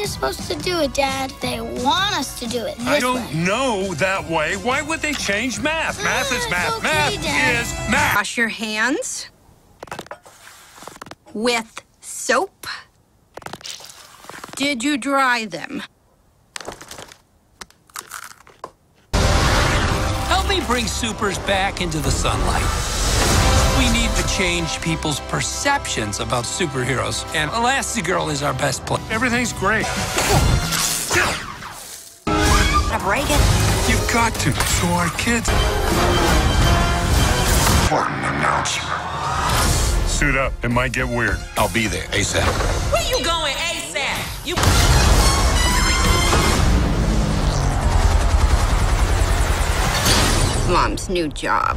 the way you're supposed to do it, Dad. They want us to do it this I don't way. know that way. Why would they change math? Ah, math is math. okay, math Dad. is math. Wash your hands with soap. Did you dry them? Help me bring supers back into the sunlight. We need to change people's perceptions about superheroes, and Elastigirl is our best play. Everything's great. I break it. You've got to. So our kids. Important announcement. Suit up. It might get weird. I'll be there ASAP. Where you going ASAP? You Mom's new job.